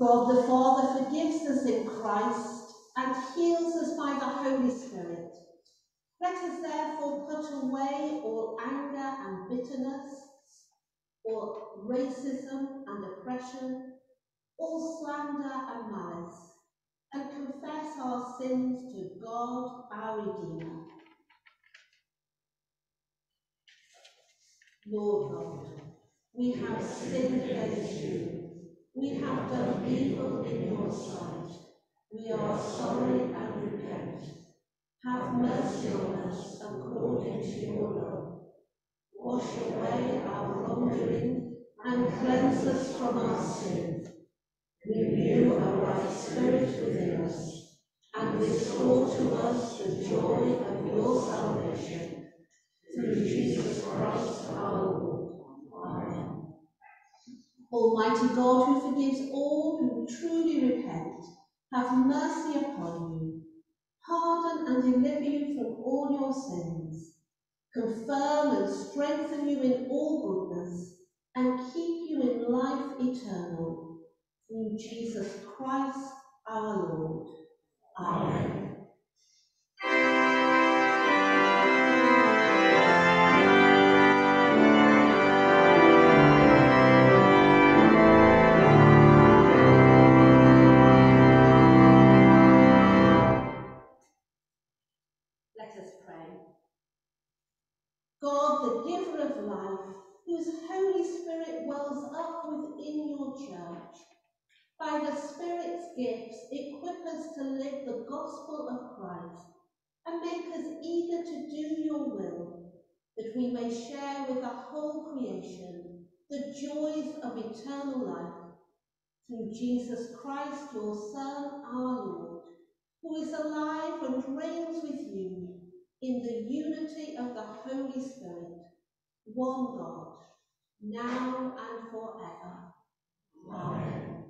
God the Father forgives us in Christ and heals us by the Holy Spirit. Let us therefore put away all anger and bitterness, all racism and oppression, all slander and malice, and confess our sins to God our Redeemer. Lord God, we have sinned against you we have done evil in your sight. We are sorry and repent. Have mercy on us according to your love. Wash away our wrongdoing and cleanse us from our sin. Renew a right spirit within us and restore to us the joy of your salvation. Through Jesus Christ our Lord. Amen. Almighty God, who forgives all who truly repent, have mercy upon you, pardon and deliver you from all your sins, confirm and strengthen you in all goodness, and keep you in life eternal, through Jesus Christ our Lord. Amen. God, Spirit wells up within your church, by the Spirit's gifts, equip us to live the gospel of Christ and make us eager to do your will, that we may share with the whole creation the joys of eternal life through Jesus Christ, your Son, our Lord, who is alive and reigns with you in the unity of the Holy Spirit, one God, now and forever. Amen.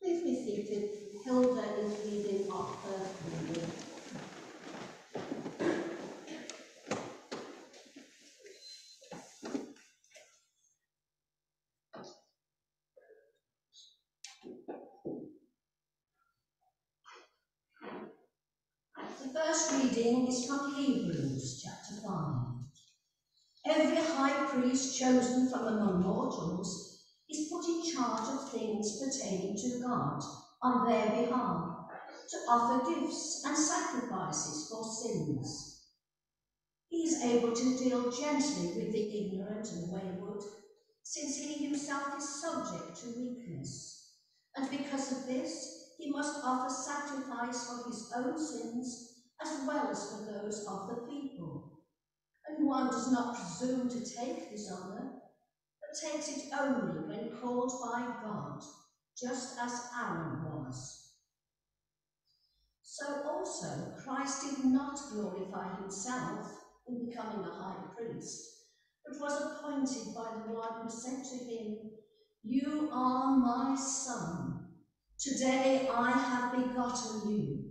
Please be seated. Hilda is reading our first reading. The first reading is from Hebrews chapter 5. Every high priest chosen from among mortals is put in charge of things pertaining to God on their behalf, to offer gifts and sacrifices for sins. He is able to deal gently with the ignorant and wayward, since he himself is subject to weakness. And because of this, he must offer sacrifice for his own sins as well as for those of the people. And one does not presume to take this honour, but takes it only when called by God, just as Aaron was. So also Christ did not glorify himself in becoming a high priest, but was appointed by the one who said to him, You are my son. Today I have begotten you.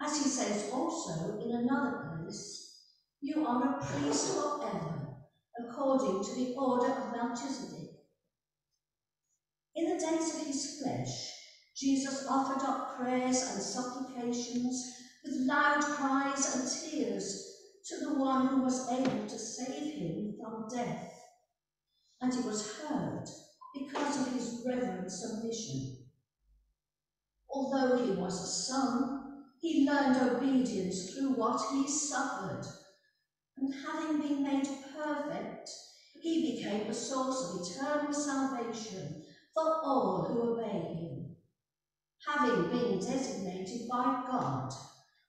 As he says also in another you are a priest forever, according to the order of Melchizedek. In the days of his flesh, Jesus offered up prayers and supplications with loud cries and tears to the one who was able to save him from death. And he was heard because of his reverent submission. Although he was a son, he learned obedience through what he suffered. And having been made perfect, he became the source of eternal salvation for all who obey him. Having been designated by God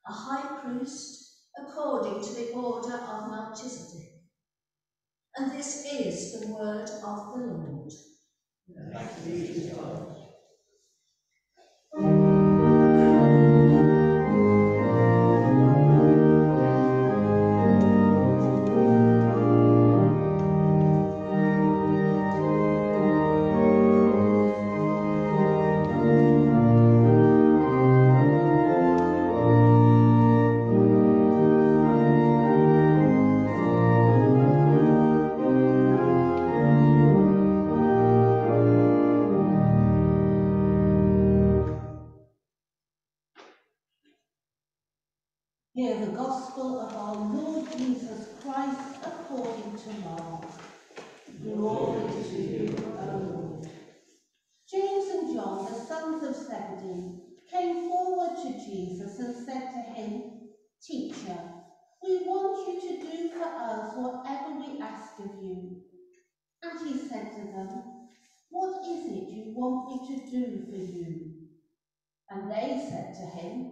a high priest according to the order of Melchizedek. And this is the word of the Lord. God. gospel of our Lord Jesus Christ according to Mark. Glory, to you, O Lord. James and John, the sons of Zebedee, came forward to Jesus and said to him, Teacher, we want you to do for us whatever we ask of you. And he said to them, What is it you want me to do for you? And they said to him,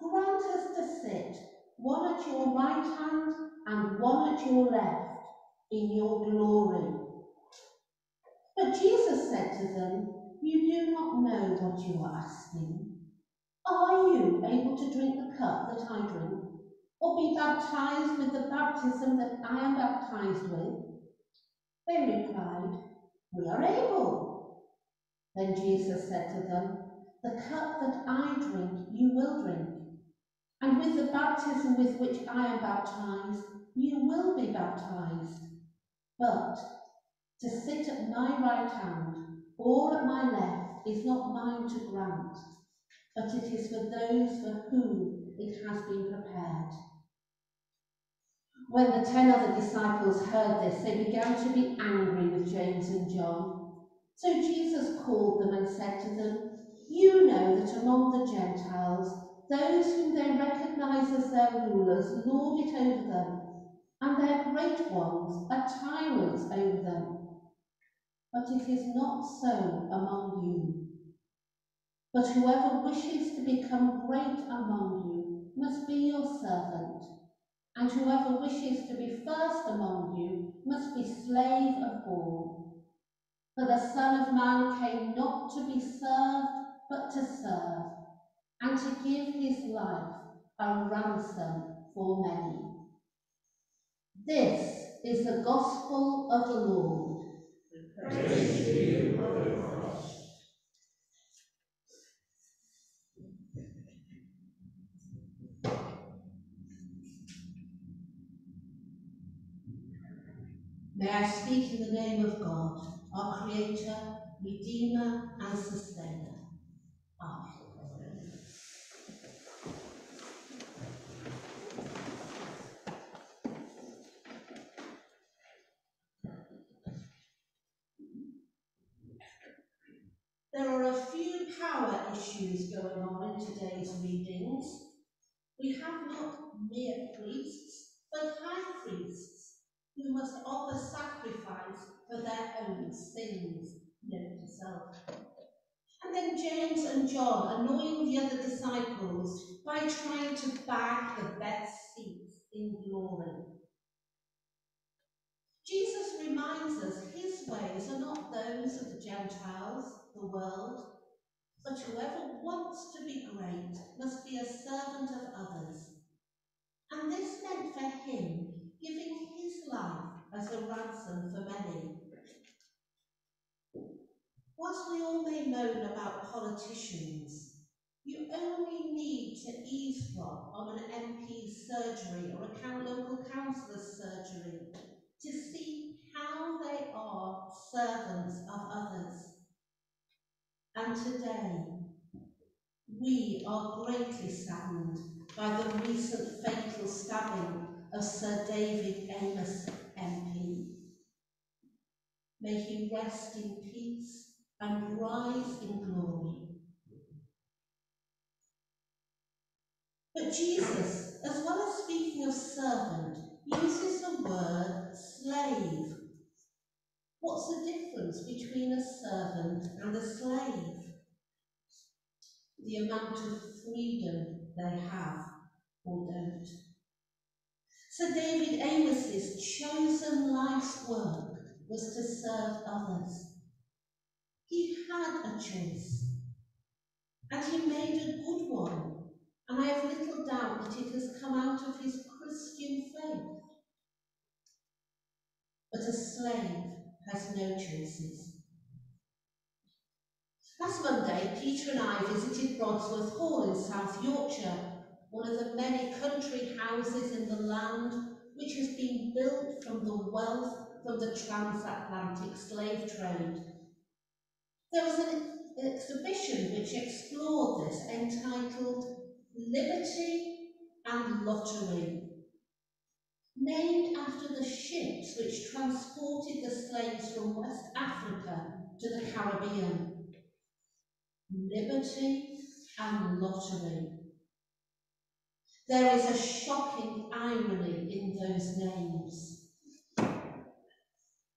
Grant us to sit one at your right hand and one at your left, in your glory. But Jesus said to them, You do not know what you are asking. Are you able to drink the cup that I drink, or be baptized with the baptism that I am baptized with? They replied, We are able. Then Jesus said to them, The cup that I drink, you will drink, and with the baptism with which I am baptized, you will be baptized. But to sit at my right hand or at my left is not mine to grant, but it is for those for whom it has been prepared. When the ten other disciples heard this, they began to be angry with James and John. So Jesus called them and said to them, You know that among the Gentiles, those whom they recognize as their rulers lord it over them, and their great ones are tyrants over them. But it is not so among you. But whoever wishes to become great among you must be your servant, and whoever wishes to be first among you must be slave of all. For the Son of Man came not to be served, but to serve, and to give his life a ransom for many. This is the gospel of the Lord. Praise to you, O Christ. May I speak in the name of God, our Creator, Redeemer, and Sustainer. Amen. There are a few power issues going on in today's readings. We have not mere priests, but high priests who must offer sacrifice for their own sins, note to self. And then James and John annoying the other disciples by trying to bag the best seats in glory. Jesus reminds us his ways are not those of the Gentiles, the world, but whoever wants to be great must be a servant of others. And this meant for him giving his life as a ransom for many. Whilst we all may moan about politicians, you only need to eavesdrop on an MP's surgery or a local councillor's surgery to see how they are servants of others. And today, we are greatly saddened by the recent fatal stabbing of Sir David Amess MP. May he rest in peace and rise in glory. But Jesus, as well as speaking of servant, uses the word slave. What's the difference between a servant and a slave? The amount of freedom they have or don't. Sir David Amess's chosen life's work was to serve others. He had a choice, and he made a good one, and I have little doubt that it has come out of his Christian faith. But a slave has no choices. Last Monday, Peter and I visited Brodsworth Hall in South Yorkshire, one of the many country houses in the land which has been built from the wealth from the transatlantic slave trade. There was an exhibition which explored this entitled Liberty and Lottery, named after the ships which transported the slaves from West Africa to the Caribbean. Liberty and lottery. There is a shocking irony in those names.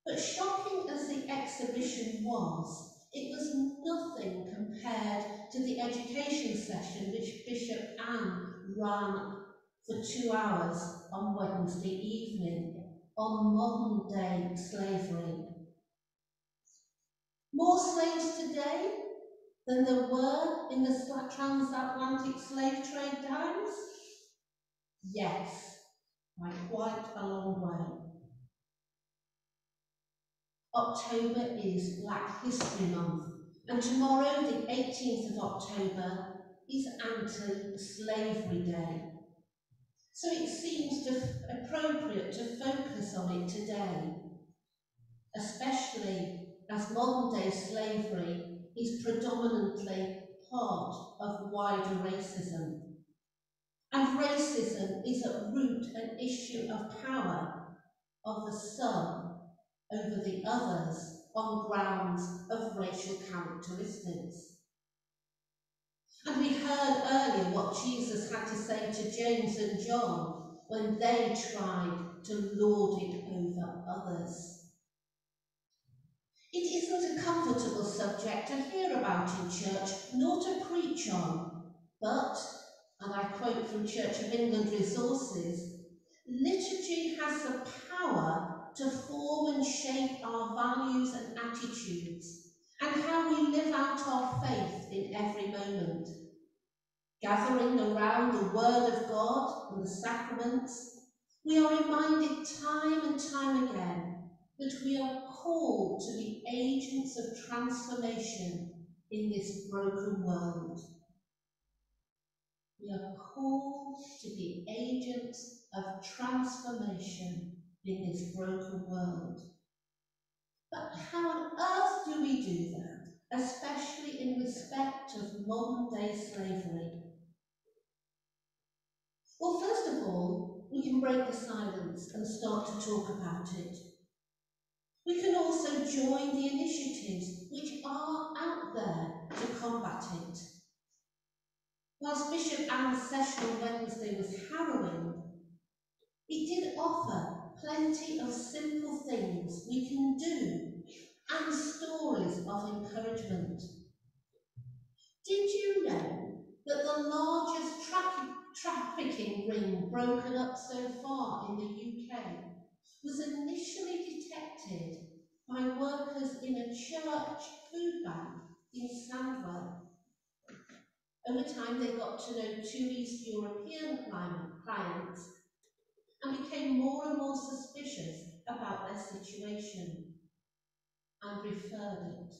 But shocking as the exhibition was, it was nothing compared to the education session which Bishop Anne ran for two hours on Wednesday evening on modern day slavery. More slaves today than there were in the transatlantic slave trade times? Yes, by quite a long way. October is Black History Month, and tomorrow, the 18th of October, is Anti-Slavery Day. So it seems to, appropriate to focus on it today, especially as modern day slavery is predominantly part of wider racism. And racism is at root an issue of power of the some over the others on grounds of racial characteristics. And we heard earlier what Jesus had to say to James and John when they tried to lord it over others. It isn't a comfortable subject to hear about in church, nor to preach on, but, and I quote from Church of England resources, liturgy has the power to form and shape our values and attitudes, and how we live out our faith in every moment. Gathering around the Word of God and the sacraments, we are reminded time and time again that we are called to be agents of transformation in this broken world. We are called to be agents of transformation in this broken world. But how on earth do we do that, especially in respect of modern day slavery? Well, first of all, we can break the silence and start to talk about it. We can also join the initiatives which are out there to combat it. Whilst Bishop Anne's session on Wednesday was harrowing, it did offer plenty of simple things we can do and stories of encouragement. Did you know that the largest tra trafficking ring broken up so far in the UK was initially detected by workers in a church food bank in Sandwell. Over time, they got to know two East European clients and became more and more suspicious about their situation and referred it.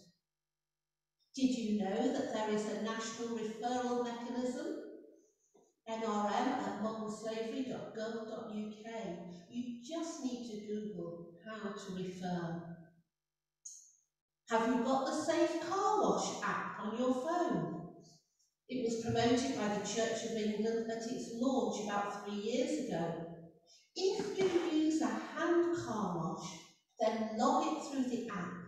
Did you know that there is a national referral mechanism nrm at modernslavery.gov.uk. You just need to Google how to refer. Have you got the Safe Car Wash app on your phone? It was promoted by the Church of England at its launch about three years ago. If you use a hand car wash, then log it through the app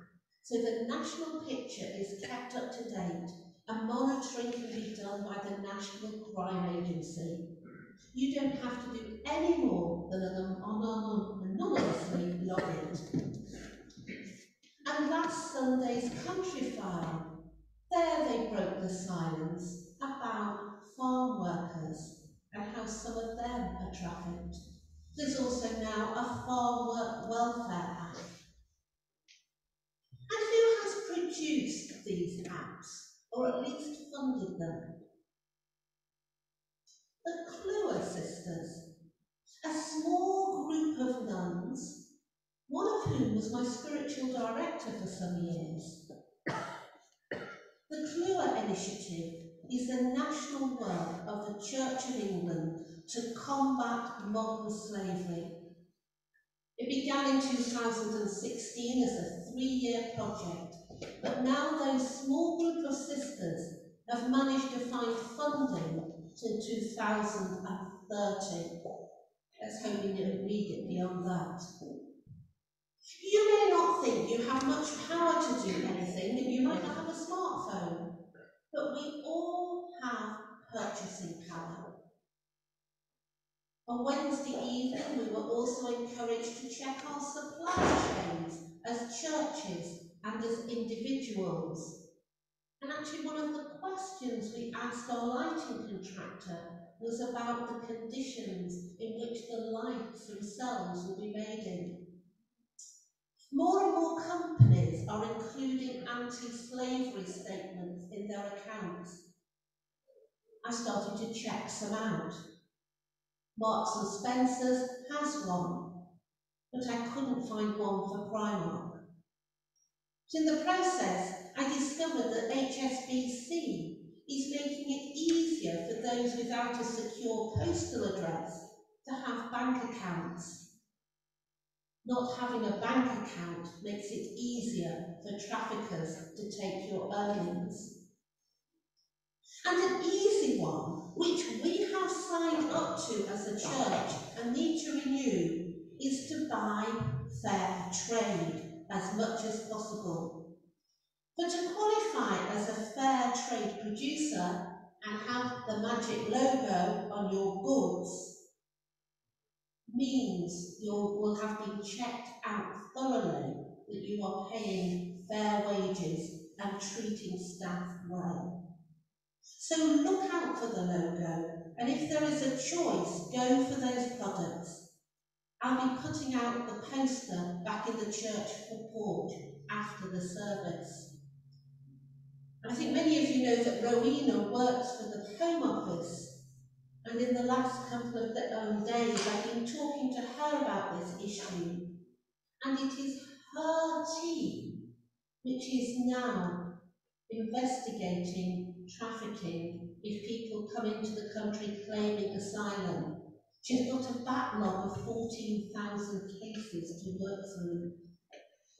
so the national picture is kept up to date and monitoring can be done by the National Crime Agency. You don't have to do any more than anonymously log it. And last Sunday's Country File, there they broke the silence about farm workers and how some of them are trafficked. There's also now a Farm Welfare App. And who has produced these apps? or at least funded them. The Clewer sisters, a small group of nuns, one of whom was my spiritual director for some years. The Clewer Initiative is the national work of the Church of England to combat modern slavery. It began in 2016 as a three-year project but now those small group of sisters have managed to find funding to 2030. Let's hope we don't read it beyond that. You may not think think you have much power to do anything, and you might not have a smartphone, but we all have purchasing power. On Wednesday evening, we were also encouraged to check our supply chains as churches and as individuals. And actually, one of the questions we asked our lighting contractor was about the conditions in which the lights themselves will be made in. More and more companies are including anti-slavery statements in their accounts. I started to check some out. Marks and Spencer's has one, but I couldn't find one for Primark. In the process, I discovered that HSBC is making it easier for those without a secure postal address to have bank accounts. Not having a bank account makes it easier for traffickers to take your earnings. And an easy one, which we have signed up to as a church and need to renew, is to buy fair trade as much as possible. But to qualify as a fair trade producer and have the magic logo on your goods means you will have been checked out thoroughly that you are paying fair wages and treating staff well. So look out for the logo, and if there is a choice, go for those products. I'll be putting out the poster back in the church porch after the service. I think many of you know that Rowena works for the Home Office and in the last couple of um, days, I've been talking to her about this issue. And it is her team which is now investigating trafficking if people come into the country claiming asylum. She's got a backlog of 14,000 cases to work through.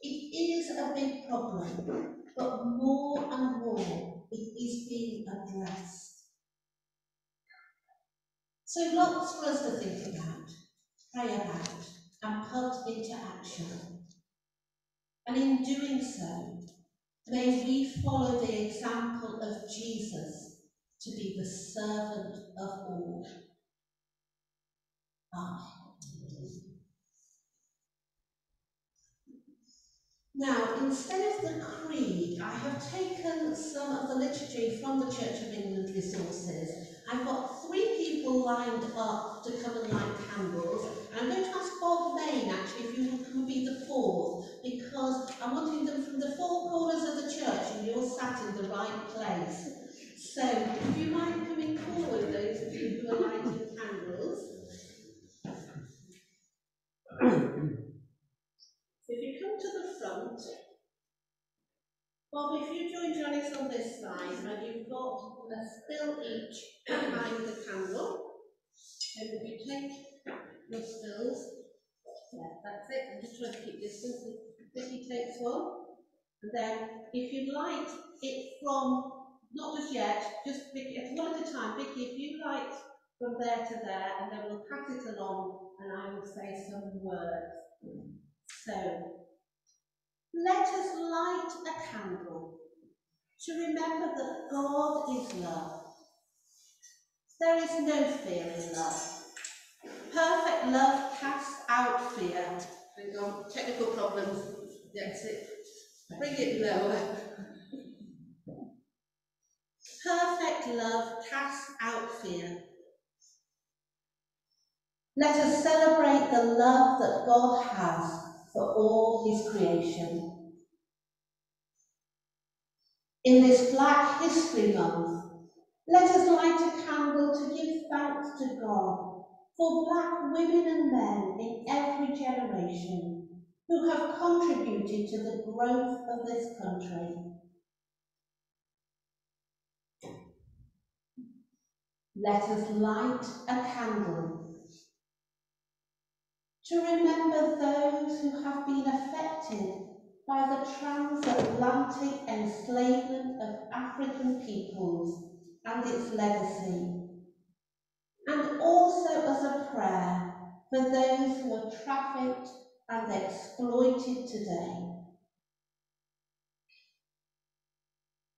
It is a big problem, but more and more it is being addressed. So lots for us to think about, pray about, and put into action. And in doing so, may we follow the example of Jesus to be the servant of all. Amen. Now, instead of the creed, I have taken some of the liturgy from the Church of England resources. I've got three people lined up to come and light candles. I'm going to ask Bob Lane, actually, if you can be the fourth, because I'm wanting them from the four corners of the church and you're sat in the right place. So, if you mind coming forward, those of you who are lighting candles. If you come to the front, Bob, if you join Janice on this side, and you've got a spill each behind the candle, and if you take your spills, yeah, that's it, I'm just trying to keep distance, Vicky takes one, then if you'd light it from, not just yet, just Vicky, one at a time, Vicky, if you like from there to there, and then we'll pass it along, and I will say some words. So, let us light a candle to remember that God is love. There is no fear in love. Perfect love casts out fear. Technical problems. That's it. Bring it lower. Perfect love casts out fear. Let us celebrate the love that God has for all his creation. In this Black History Month, let us light a candle to give thanks to God for black women and men in every generation who have contributed to the growth of this country. Let us light a candle to remember those who have been affected by the transatlantic enslavement of African peoples and its legacy, and also as a prayer for those who are trafficked and exploited today.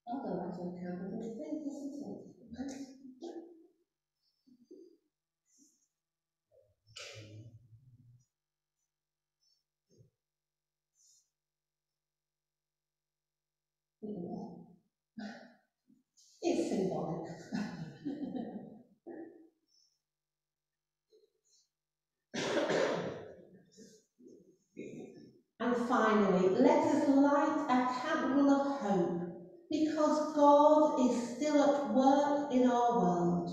Otherwise, we can't do isn't it? It's symbolic. And finally, let us light a candle of hope because God is still at work in our world.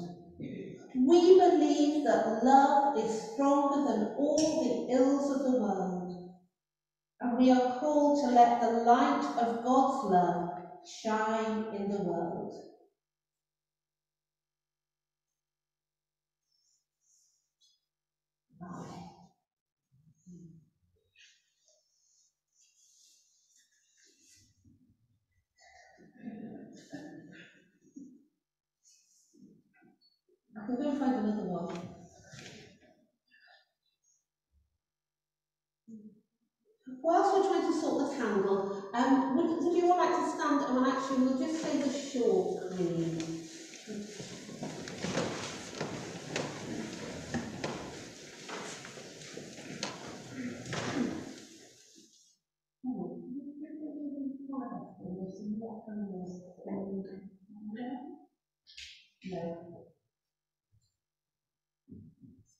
We believe that love is stronger than all the ills of the world. And we are called to let the light of God's love shine in the world. Amen. I can go and find another one. Whilst we're trying to sort the candle, um, would, would you all like to stand and actually we'll just say the short creed. No.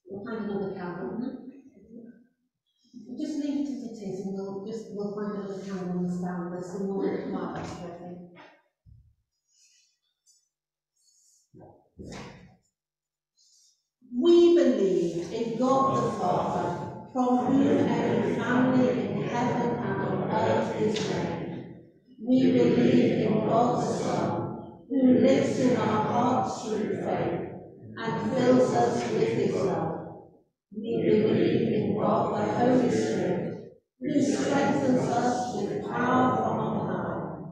We'll find another candle. Mm-hmm. Just leave it as it is and we'll just, we'll find another candle on the stand, there's some more in the market, I think. We believe in God the Father, from whom every family in heaven and on earth is named. We believe in God the Son, who lives in our hearts through faith and fills us with. We believe in God the Holy Spirit, who strengthens us with power from on high.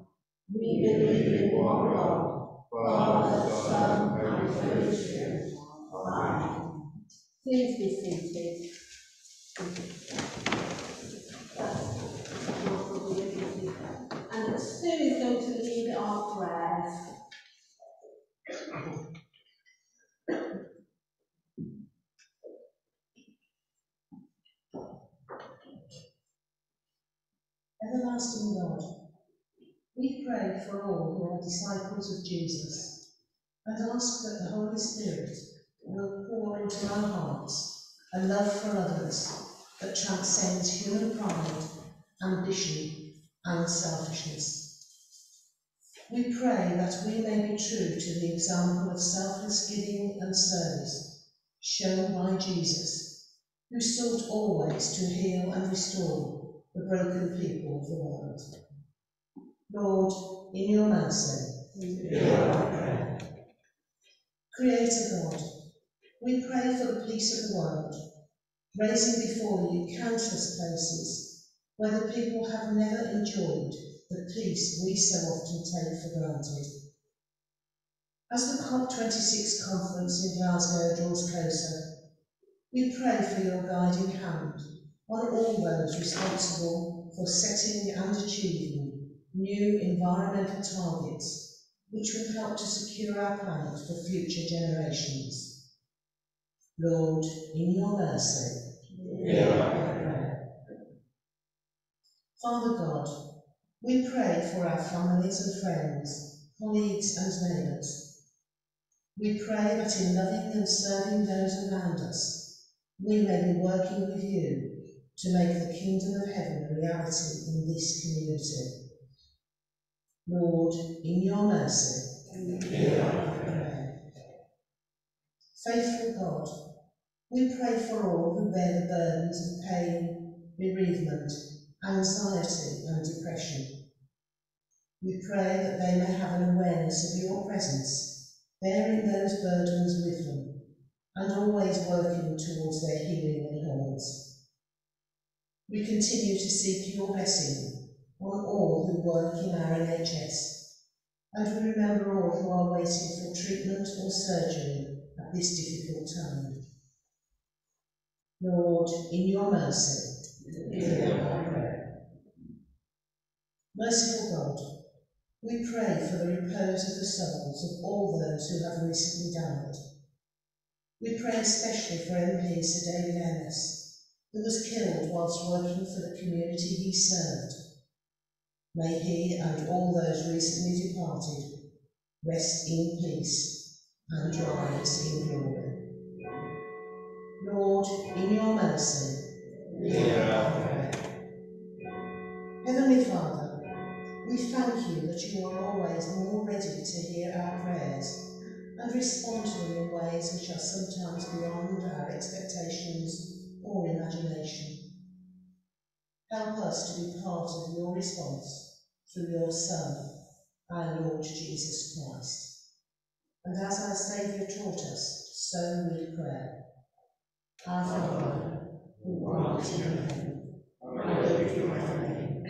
We believe in one God, Father, Son, and Holy Spirit. Amen. Please be seated. And Sue is going to lead our prayers. Everlasting God, we pray for all who are disciples of Jesus and ask that the Holy Spirit will pour into our hearts a love for others that transcends human pride, ambition, and selfishness. We pray that we may be true to the example of selfless giving and service shown by Jesus, who sought always to heal and restore the broken people of the world. Lord, in your mercy, Creator God, we pray for the peace of the world, raising before you countless places where the people have never enjoyed the peace we so often take for granted. As the COP26 conference in Glasgow draws closer, we pray for your guiding hand on all those responsible for setting and achieving new environmental targets which will help to secure our planet for future generations. Lord, in your mercy. Father God, we pray for our families and friends, colleagues and neighbours. We pray that in loving and serving those around us, we may be working with you to make the kingdom of heaven a reality in this community. Lord, in your mercy, our. Faithful God, we pray for all who bear the burdens of pain, bereavement, anxiety, and depression. We pray that they may have an awareness of your presence, bearing those burdens with them, and always working towards their healing and wholeness. We continue to seek your blessing on all who work in our NHS, and we remember all who are waiting for treatment or surgery at this difficult time. Lord, in your mercy, our prayer. Merciful God, We pray for the repose of the souls of all those who have recently died. We pray especially for MP Sir David Ennis, who was killed whilst working for the community he served. May he and all those recently departed rest in peace and rise in glory. Lord, in your mercy, hear our prayer. Heavenly Father, we thank you that you are always more ready to hear our prayers and respond to them in ways which are sometimes beyond our expectations or imagination. Help us to be part of your response through your Son, our Lord Jesus Christ. And as our Saviour taught us, so we pray. Our Father, who art in heaven, hallowed be thy name.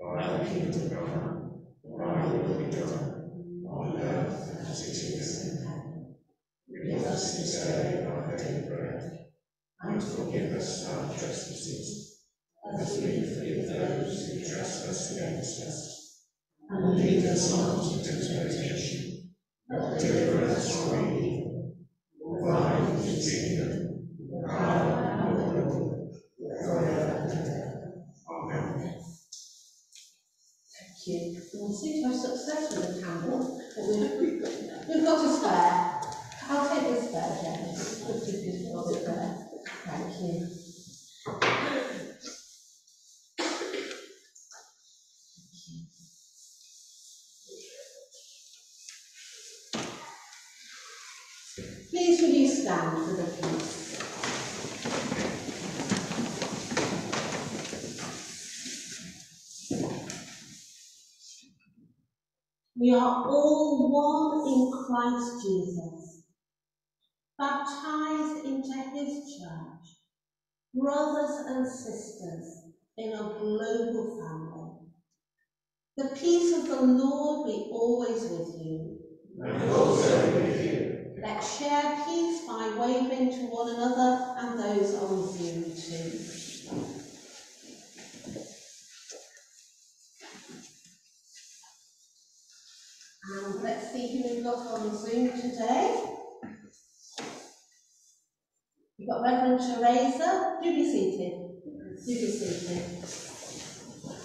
Thy kingdom come, thy will be done, on earth as it is in heaven. Give us this day our daily bread, and forgive us our trespasses, as we forgive those who trespass against us. And lead us not into temptation, but deliver us from evil. Thine is the kingdom, the power, and the glory, forever and ever. Amen. Thank you. We seem to have success with the candle, but we've, got a spare. I'll take the spare, give got a spare. Thank you. Please will you stand for the peace? We are all one in Christ Jesus, baptized into his church, brothers and sisters in a global family. The peace of the Lord be always with you. and also with you. Let's share peace by waving to one another and those on Zoom too. And let's see who we've got on Zoom today. We've got Reverend Teresa. Do be seated. Do be seated.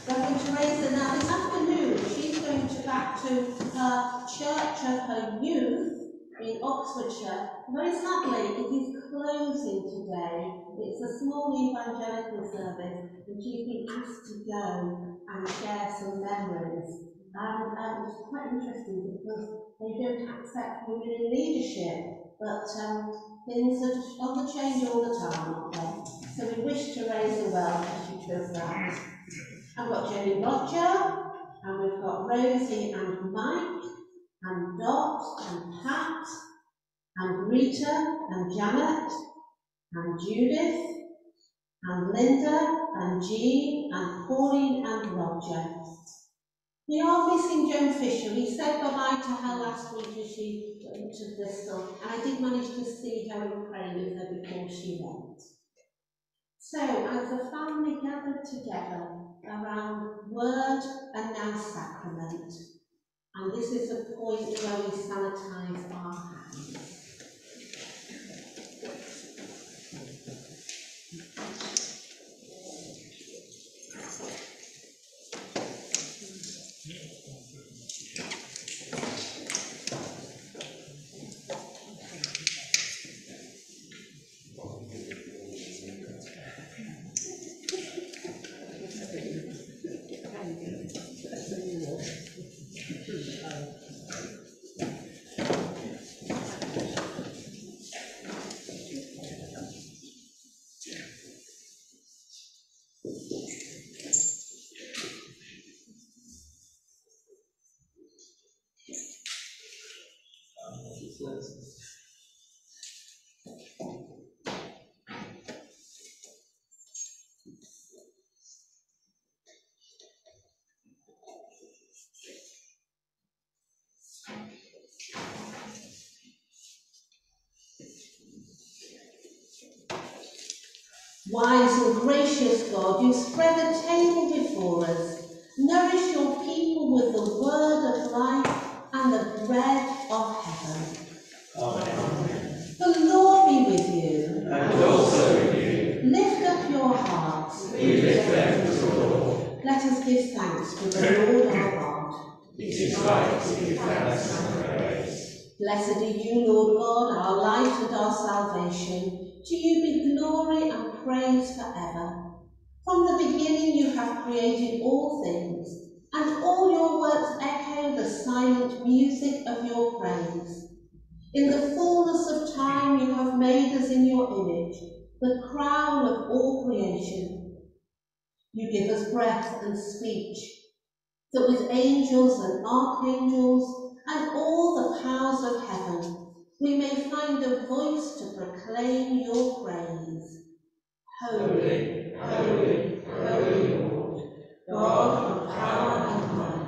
Reverend Teresa, now this afternoon, she's going to back to her church of her youth in Oxfordshire. Very sadly, it is closing today. It's a small evangelical service, and she's been asked to go and share some memories. And um, it's quite interesting because they don't accept women in leadership, but um, things are on the change all the time, aren't they? So we wish Teresa well as she does that. I've got Jenny Roger, and we've got Rosie and Mike, and Dot, and Pat, and Rita, and Janet, and Judith, and Linda, and Jean, and Pauline, and Roger. We are missing Joan Fisher. We said goodbye to her last week as she went to Bristol, and I did manage to see her and pray with her before she went. So, as a family gathered together around word and now sacrament, and this is the point where we sanitize our hands. Wise and gracious God, you spread a table before us. Nourish your people with the word of life and the bread of heaven. Amen. The Lord be with you. And also with you. Lift up your hearts. We lift them to the Lord. Let us give thanks to the Lord our God. It is right to give thanks and praise. Blessed are you, Lord God, our light and our salvation. To you be glory and praise forever. From the beginning you have created all things, and all your works echo the silent music of your praise. In the fullness of time you have made us in your image, the crown of all creation. You give us breath and speech, that with angels and archangels and all the powers of heaven, we may find a voice to proclaim your praise. Holy, Holy, holy Lord, God of power and might,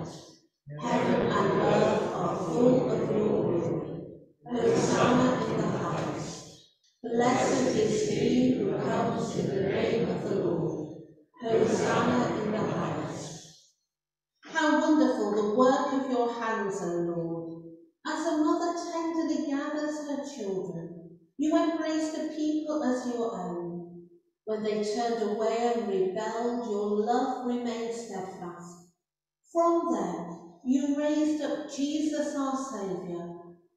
heaven and earth are full of your glory. Hosanna in the highest. Blessed is he who comes in the name of the Lord. Hosanna in the highest. How wonderful the work of your hands, O Lord. As a mother tenderly gathers her children, you embrace the people as your own. When they turned away and rebelled, your love remained steadfast. From them, you raised up Jesus our Saviour,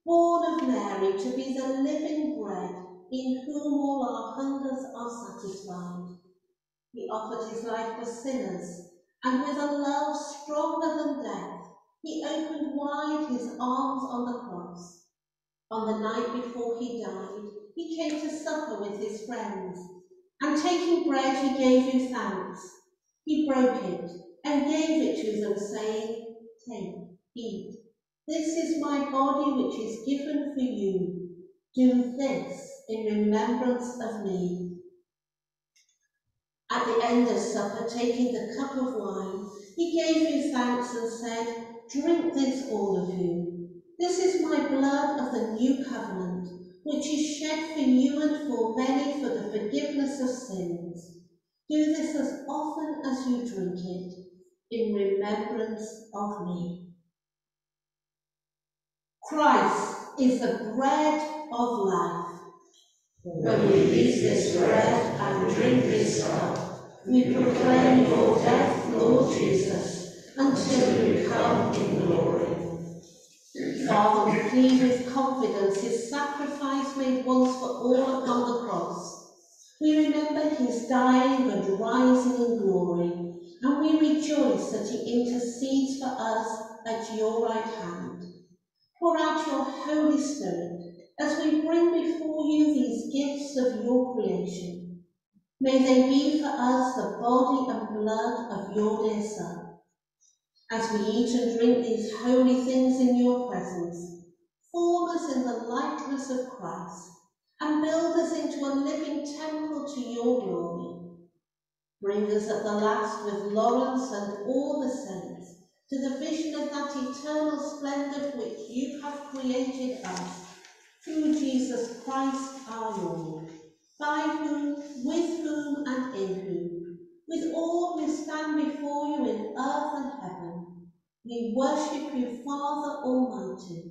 born of Mary to be the living bread in whom all our hungers are satisfied. He offered his life for sinners, and with a love stronger than death, he opened wide his arms on the cross. On the night before he died, he came to supper with his friends, and taking bread, he gave you thanks. He broke it and gave it to them, saying, Take, eat. This is my body which is given for you. Do this in remembrance of me. At the end of supper, taking the cup of wine, he gave you thanks and said, Drink this, all of you. This is my blood of the new covenant, which is shed for you and for many for the forgiveness of sins. Do this as often as you drink it, in remembrance of me. Christ is the bread of life. When we eat this bread and drink this cup, we proclaim your death, Lord Jesus, until you come in glory. Father, we plead with confidence his sacrifice made once for all upon the cross. We remember his dying and rising in glory, and we rejoice that he intercedes for us at your right hand. Pour out your Holy Spirit as we bring before you these gifts of your creation. May they be for us the body and blood of your dear Son. As we eat and drink these holy things in your presence, form us in the likeness of Christ and build us into a living temple to your glory. Bring us at the last with Laurence and all the saints to the vision of that eternal splendour which you have created us through Jesus Christ our Lord, by whom, with whom, and in whom, with all who stand before you in we worship you, Father Almighty,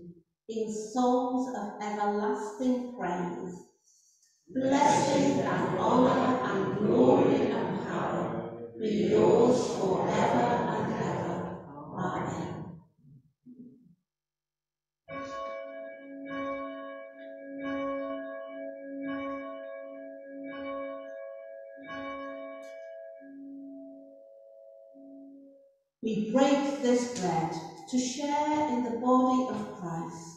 in songs of everlasting praise. Blessing and honour and glory and power be yours forever and ever. Amen. We this bread to share in the body of Christ.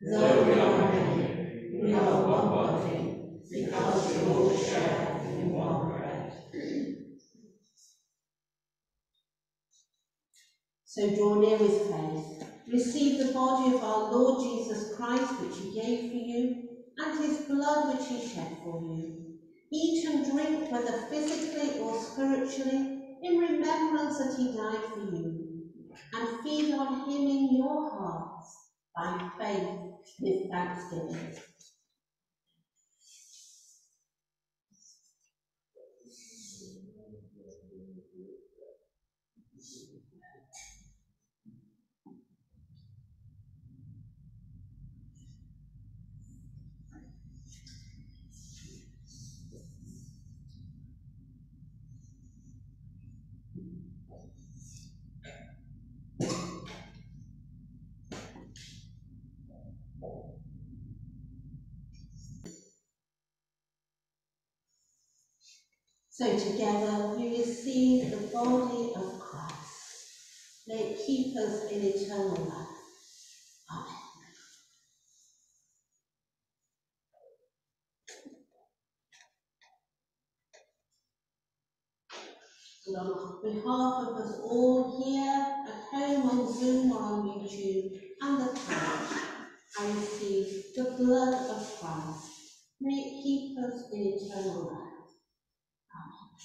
Though we are many, we are one body, because we all share in one bread. So draw near with faith. Receive the body of our Lord Jesus Christ, which he gave for you, and his blood which he shed for you. Eat and drink, whether physically or spiritually, in remembrance that he died for you, and feed on him in your hearts by faith with thanksgiving. So together we receive the body of Christ. May it keep us in eternal life. Amen. And on behalf of us all here, at home, on Zoom, or on YouTube, and the church, I receive the blood of Christ. May it keep us in eternal life. Amen.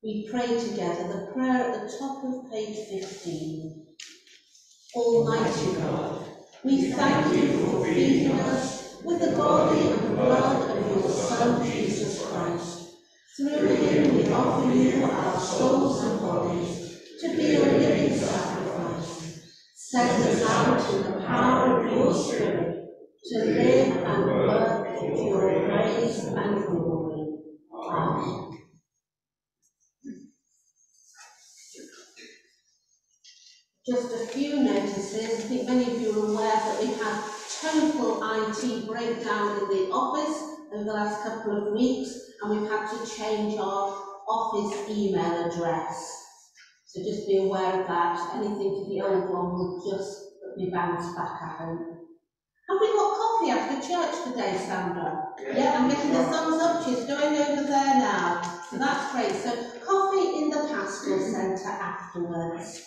We pray together the prayer at the top of page 15. Almighty God, we thank you for feeding us with the body and blood of your Son, Jesus Christ. Through him we offer you our souls and bodies to be a living sacrifice. Send us out in the power of your Spirit to live and work for your praise and glory. Amen. Just a few notices. I think many of you are aware that we've had total IT breakdown in the office over the last couple of weeks, and we've had to change our office email address. So just be aware of that. Anything to the old one will just be bounced back at home. Have we got coffee after church today, Sandra? Yeah, I'm making the thumbs up. She's going over there now. So that's great. So coffee in the pastoral centre afterwards.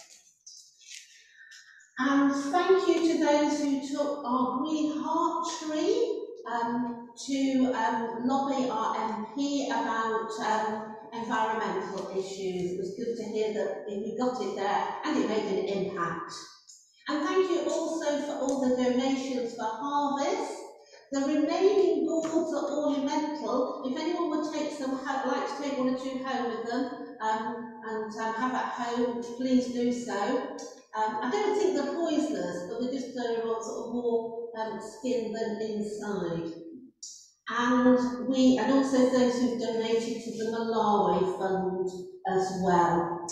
And thank you to those who took our green heart tree um, to um, lobby our MP about um, environmental issues. It was good to hear that we got it there and it made an impact. And thank you also for all the donations for harvest. The remaining gourds are ornamental. If anyone would take some, like to take one or two home with them um, and um, have at home, please do so. Um, I don't think they're poisonous, but they just are on sort of more um, skin than inside. And we, and also those who've donated to the Malawi Fund as well.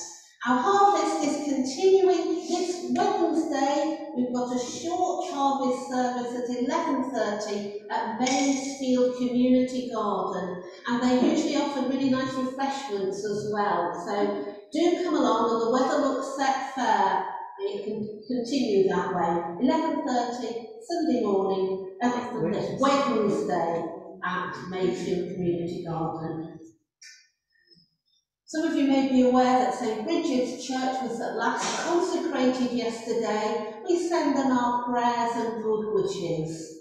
Our harvest is continuing this Wednesday. We've got a short harvest service at 11.30 at Mansfield Community Garden. And they usually offer really nice refreshments as well. So do come along and the weather looks set fair. It can continue that way. 11.30 Sunday morning, uh, Wednesday at Mayfield Community Garden. Some of you may be aware that St Bridget's Church was at last consecrated yesterday. We send them our prayers and good wishes.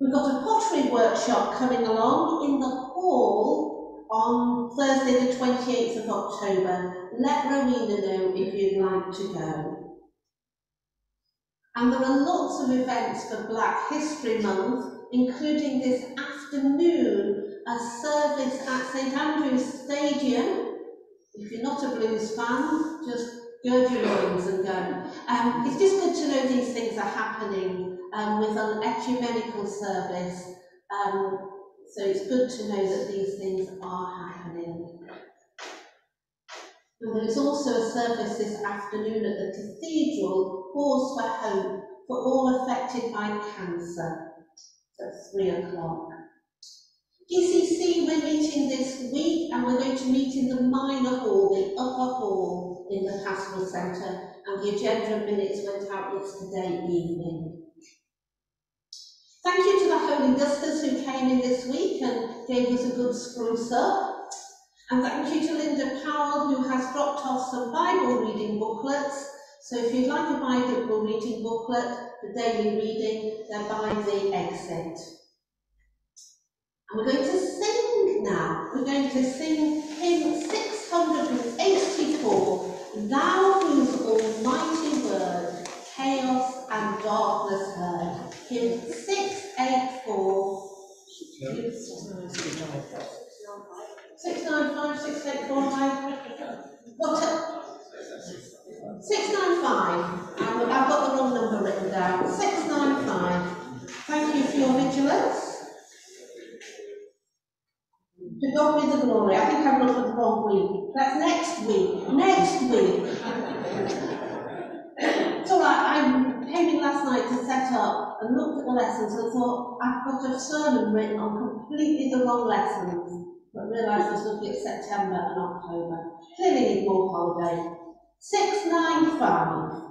We've got a pottery workshop coming along in the hall on Thursday the 28th of October. Let Rowena know if you'd like to go. And there are lots of events for Black History Month, including this afternoon a service at St Andrew's Stadium. If you're not a blues fan, just gird your loins and go. Um, it's just good to know these things are happening um, with an ecumenical service. Um, so it's good to know that these things are happening. And there is also a service this afternoon at the Cathedral, Pause for Hope, for all affected by cancer. At three o'clock. PCC, we're meeting this week and we're going to meet in the minor hall, the upper hall in the Pastoral Centre, and the agenda and minutes went out yesterday evening. Thank you to the Holy Dusters who came in this week and gave us a good spruce up. And thank you to Linda Powell who has dropped off some Bible reading booklets. So if you'd like a Bible reading booklet the daily reading, they're by the exit. And we're going to sing now. We're going to sing hymn 684, Thou whose almighty word chaos and darkness heard. Hymn 684. Six nine five, six eight four nine. What? Six nine five. I've I've got the wrong number written down. Six nine five. Thank you for your vigilance. To God be the glory. I think I've looked at the wrong week. That's next week. Next week. It's all right. I came in last night to set up and looked at the lessons and thought I've got a sermon written on lessons, but realised I was looking at September and October. Clearly need more holiday. Six nine five.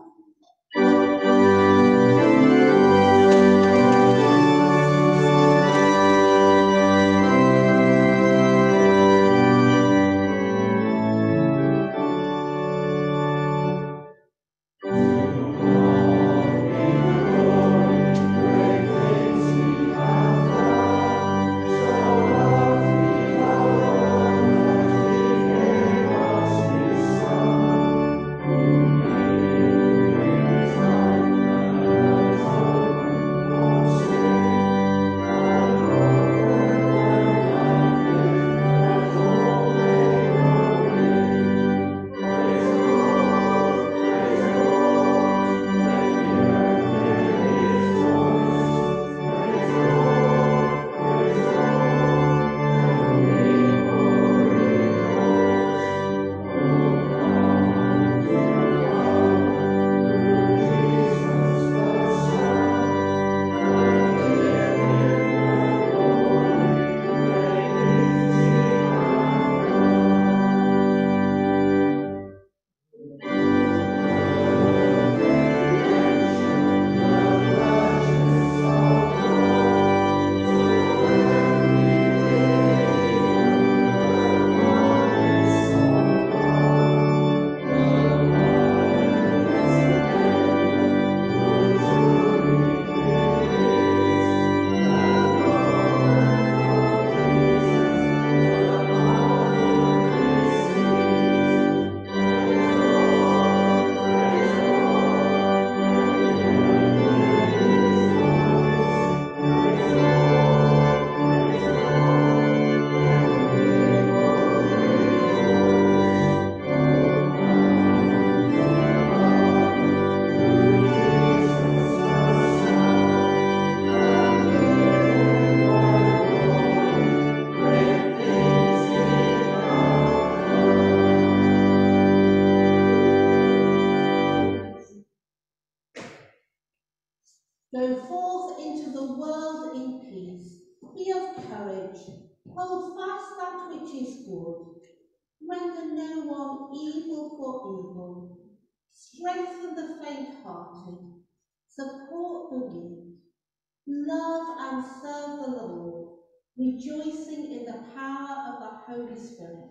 Hold fast that which is good. Render no one evil for evil. Strengthen the faint-hearted. Support the weak. Love and serve the Lord, rejoicing in the power of the Holy Spirit.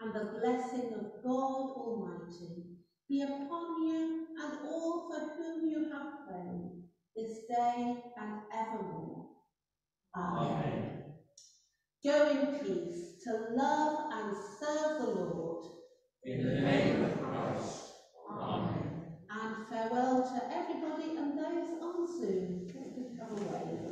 And the blessing of God Almighty be upon you and all for whom you have prayed this day and evermore. Amen. Go in peace to love and serve the Lord. In the name of Christ. Amen. And farewell to everybody and those on Zoom. Let's become away.